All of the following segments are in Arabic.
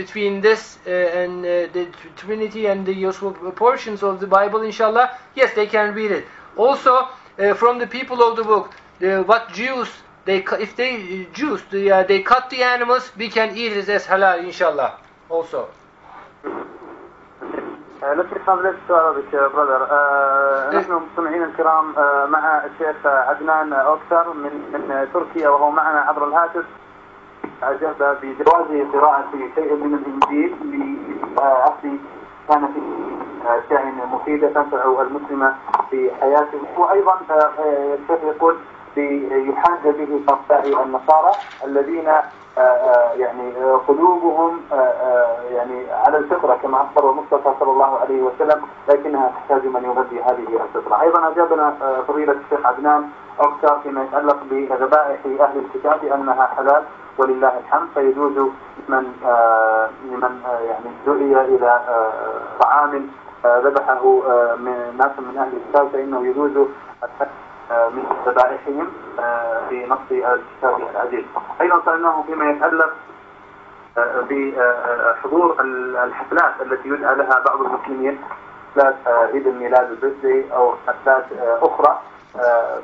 between this uh, and uh, the Trinity and the useful portions of the Bible, inshallah, yes, they can read it. Also, uh, from the people of the book, the, what Jews, they cu- if they Jews, they, uh, they cut the animals, we can eat it as halal, inshallah. Also. آه، let me translate السؤال بك برادر إيه. نحن مستمعين الكرام آه، مع الشيخ عدنان أوكتر من من تركيا وهو معنا عبر الهاتف أجاب بجواز قراءة شيء من الإنجيل لأخذ كان في أشياء مفيدة تنفع المسلم في حياته. وأيضا آه، آه، الشيخ يقول يحاج به هؤلاء النصارى الذين آه، آه، يعني آه، قلوبهم يعني على الفطرة كما أخبر المصطفى صلى الله عليه وسلم لكنها تحتاج من يغذي هذه الفطرة. أيضا أجابنا فضيلة الشيخ عدنان أكثر فيما يتعلق بذبائح أهل الكتاب أنها حلال ولله الحمد فيجوز لمن آه، يعني دعي إلى طعام ذبحه من ناس من أهل الكتاب فإنه يجوز. من ذبائحهم آه، في نص الكتاب العزيز. أيضا سألناه فيما يتعلق آه، بحضور الحفلات التي يدعى لها بعض المسلمين حفلات آه، عيد الميلاد البرثدي أو حفلات أخرى.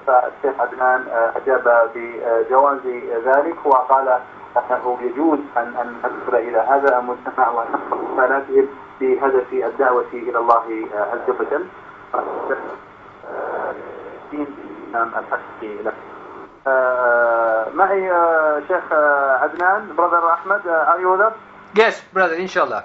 فالشيخ عدنان أجاب بجواز ذلك وقال أنه يجوز أن أن ندخل إلى هذا. المجتمع نحفظ رسالاتهم بهدف الدعوة إلى الله عز وجل. آه، نعم الحق له آه، معي آه، شيخ آه، عدنان برادر أحمد آه، are you with us? Yes, brother, inshallah.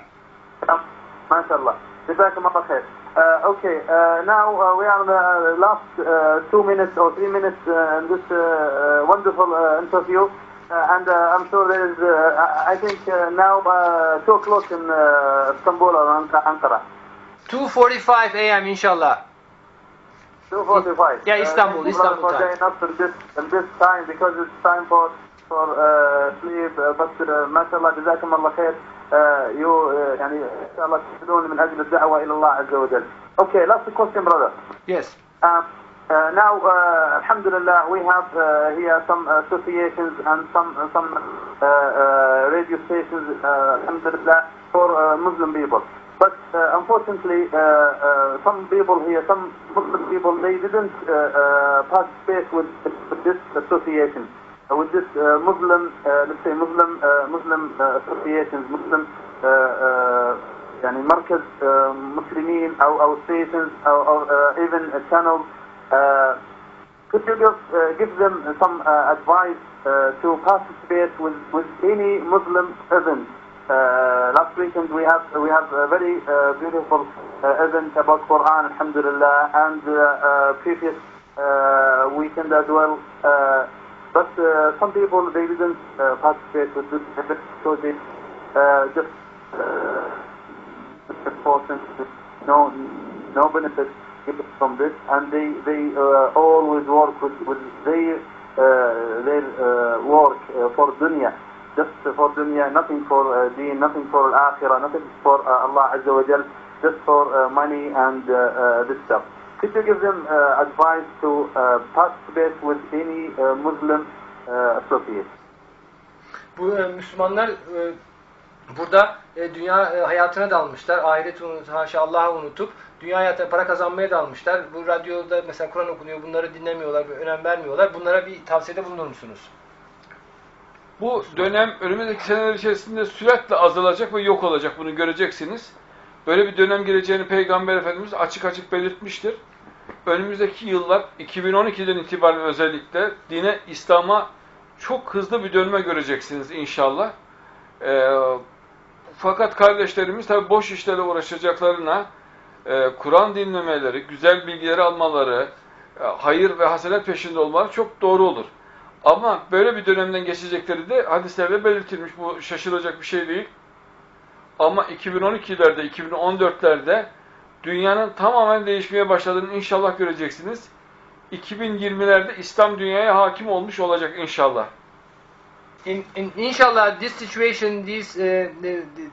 ما شاء الله جزاكم الله خير Uh, okay, uh, now uh, we are in the last uh, two minutes or three minutes uh, in this uh, uh, wonderful uh, interview, uh, and uh, I'm sure there is, uh, I think uh, now uh, two o'clock in uh, Istanbul or Ank- Ankara. 2.45 a.m. inshallah. 2:45. Yeah, Istanbul, Uh, Istanbul time. in this this time because it's time for for uh, sleep. Uh, but uh, ما شاء الله جزاكم الله خير. Uh, you uh, يعني إن شاء الله تسعدون من أجل الدعوة إلى الله عز وجل. Okay, last question, brother. Yes. Um, uh, now, uh, Alhamdulillah, we have uh, here some associations and some some uh, uh, radio stations, uh, Alhamdulillah, for uh, Muslim people. But uh, unfortunately, uh, uh, some people here, some Muslim people, they didn't uh, uh, participate with, with this association, uh, with this uh, Muslim, uh, let's say Muslim uh, Muslim uh, associations, Muslim uh, uh, يعني مركز uh, مسلمين أو أو stations أو, أو uh, even a channel. Uh, could you give, uh, give them some uh, advice uh, to participate with, with any Muslim event? Uh, last weekend we have we have a very uh, beautiful uh, event about Quran, Alhamdulillah, and previous weekend as well. But some people they didn't participate with this event, so they just uh, important, no no benefit from this, and they they uh, always work with with their uh, their uh, work for dunya, just for dunya, nothing for uh, deen, nothing for akhirah, nothing for uh, Allah Azza wa Jal, just for uh, money and uh, uh, this stuff. Could you give them uh, advice to uh, participate with any uh, Muslim uh, associate? Bu e, Müslümanlar e, burada e, dünya e, hayatına dalmışlar. Ahiret unut, haşa Allah'ı unutup dünya hayatına para kazanmaya dalmışlar. Bu radyoda mesela Kur'an okunuyor. Bunları dinlemiyorlar, önem vermiyorlar. Bunlara bir tavsiyede bulunur musunuz? Bu dönem önümüzdeki seneler içerisinde süratle azalacak ve yok olacak. Bunu göreceksiniz. Böyle bir dönem geleceğini Peygamber Efendimiz açık açık belirtmiştir. Önümüzdeki yıllar 2012'den itibaren özellikle dine, İslam'a çok hızlı bir dönme göreceksiniz inşallah. Ee, fakat kardeşlerimiz tabi boş işlerle uğraşacaklarına e, Kur'an dinlemeleri, güzel bilgileri almaları, e, hayır ve hasenet peşinde olmaları çok doğru olur. Ama böyle bir dönemden geçecekleri de hadislerde belirtilmiş. Bu şaşılacak bir şey değil. Ama 2012'lerde, 2014'lerde dünyanın tamamen değişmeye başladığını inşallah göreceksiniz. 2020'lerde İslam dünyaya hakim olmuş olacak inşallah. In, in, inshallah, this situation, this, uh,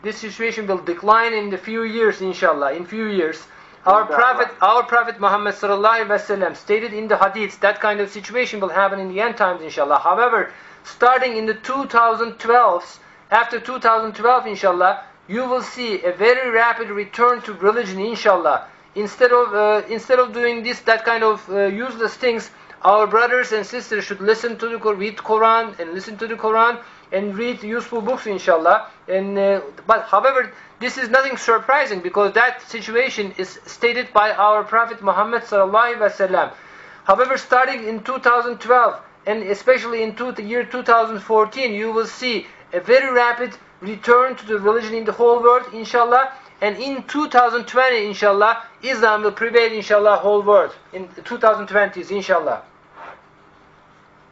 this situation will decline in the few years, inshallah, in few years. Our. Prophet, our Prophet Muhammad sallallahu wasallam stated in the hadith that kind of situation will happen in the end times, inshallah. However, starting in the 2012s, after 2012, inshallah, you will see a very rapid return to religion, inshallah. Instead of uh, instead of doing this that kind of uh, useless things, our brothers and sisters should listen to the read Quran and listen to the Quran and read useful books, inshallah. And uh, but however, this is nothing surprising because that situation is stated by our Prophet Muhammad sallallahu alaihi wasallam. However, starting in 2012 and especially in two, the year 2014, you will see a very rapid return to the religion in the whole world, inshallah. And in 2020, inshallah, Islam will prevail, inshallah, whole world. In 2020s, inshallah.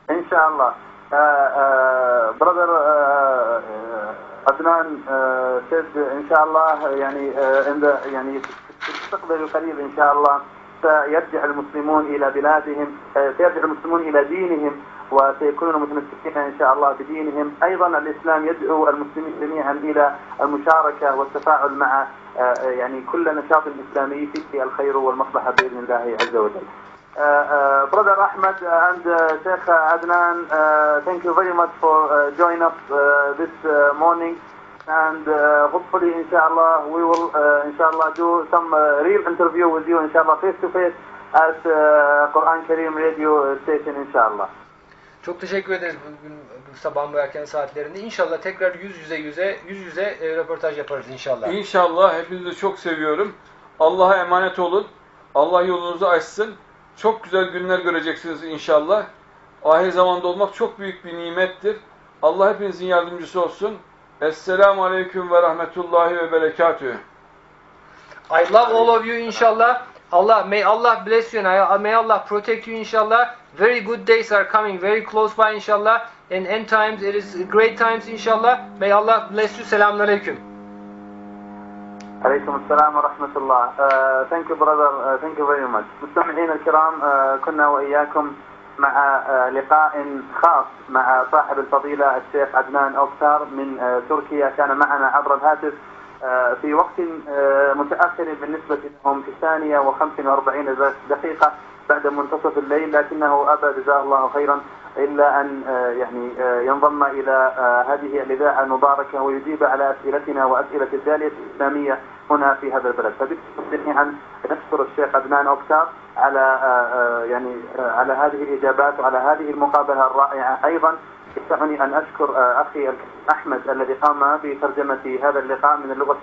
Inshallah. Uh, uh, brother uh, uh, Adnan uh, said inshallah يعني uh, in the يعني في ان شاء الله سيرجع المسلمون إلى بلادهم آه، سيرجع المسلمون إلى دينهم وسيكونون متمسكين ان شاء الله بدينهم أيضا الاسلام يدعو المسلمين جميعا إلى المشاركه والتفاعل مع آه، يعني كل نشاط اسلامي فيه الخير والمصلحه باذن الله عز وجل. Uh, uh, Brother Ahmed and uh, Sheikh Adnan, uh, thank you very much for uh, joining us uh, this uh, morning. And uh, hopefully, inshallah, we will, uh, inshallah, do some uh, real interview with you, inshallah, face to face at uh, Quran Kareem radio station, inshallah. Çok teşekkür ederiz bugün bu sabahın bu erken saatlerinde. İnşallah tekrar yüz yüze yüze yüz yüze e, röportaj yaparız inşallah. İnşallah hepinizi çok seviyorum. Allah'a emanet olun. Allah yolunuzu açsın. Çok güzel günler göreceksiniz inşallah. Ahir zamanda olmak çok büyük bir nimettir. Allah hepinizin yardımcısı olsun. Esselamu Aleyküm ve Rahmetullahi ve Berekatühü. I love all of you inshallah. Allah may Allah bless you and I- may Allah protect you inshallah. Very good days are coming very close by inshallah. And end times it is great times inshallah. May Allah bless you. Selamun aleyküm. عليكم السلام ورحمة الله. Uh, thank you brother, uh, thank you very much. مستمعين الكرام uh, كنا وإياكم مع uh, لقاء خاص مع صاحب الفضيلة الشيخ عدنان أوكتار من uh, تركيا كان معنا عبر الهاتف uh, في وقت uh, متأخر بالنسبة لهم في الثانية وخمس وأربعين دقيقة بعد منتصف الليل لكنه أبى جزاه الله خيرا إلا أن آه، يعني آه، ينضم إلى آه، هذه الإذاعة المباركة ويجيب على أسئلتنا وأسئلة الجالية الإسلامية هنا في هذا البلد. فبكم جميعا نشكر الشيخ عدنان أوكتار على آه، آه، يعني آه، على هذه الإجابات وعلى هذه المقابلة الرائعة أيضا. يسعني أن أشكر آه، أخي أحمد الذي قام بترجمة هذا اللقاء من اللغة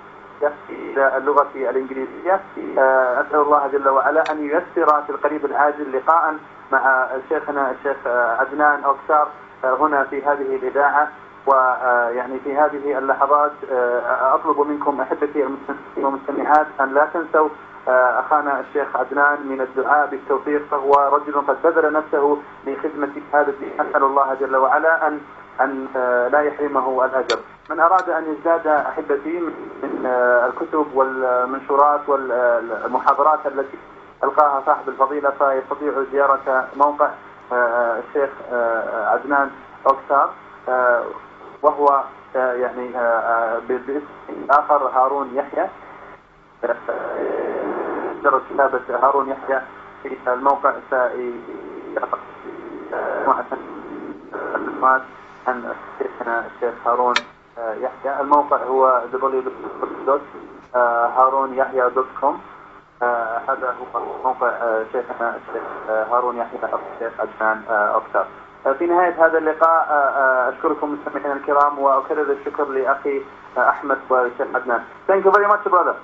إلى اللغة الإنجليزية. آه، أسأل الله جل وعلا أن ييسر في القريب العاجل لقاء مع شيخنا الشيخ آه، عدنان أوكسار هنا في هذه الإذاعة. ويعني في هذه اللحظات أطلب منكم أحبتي المستمعين والمستمعات أن لا تنسوا أخانا الشيخ عدنان من الدعاء بالتوفيق فهو رجل قد بذل نفسه لخدمة هذا الدين. أسأل الله جل وعلا أن أن آه، لا يحرمه الأجر. من أراد أن يزداد أحبتي من آه، الكتب والمنشورات والمحاضرات التي ألقاها صاحب الفضيلة فيستطيع زيارة موقع آه، الشيخ آه، عدنان أوكسار آه، وهو آه، يعني آه، آه، باسم آخر هارون يحيى. درس كتابة هارون يحيى في الموقع سيعطى معلومات عن شيخنا الشيخ هارون آه، يحيى الموقع هو www.هارونيحيى.com آه، هذا هو موقع آه، شيخنا الشيخ آه، هارون يحيى الشيخ عدنان آه، آه، في نهاية هذا اللقاء آه، آه، أشكركم مستمعينا الكرام وأكرر الشكر لأخي آه، أحمد والشيخ عدنان. Thank you very much brother.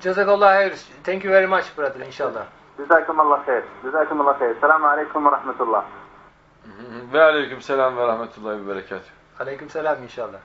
Jazakallah hayır. Thank you very much brother inşallah. Jazakumallah hayır. Jazakumallah hayır. Selamun aleyküm ve rahmetullah. Ve aleyküm selam ve rahmetullahi ve berekatuhu. Aleyküm selam inşallah.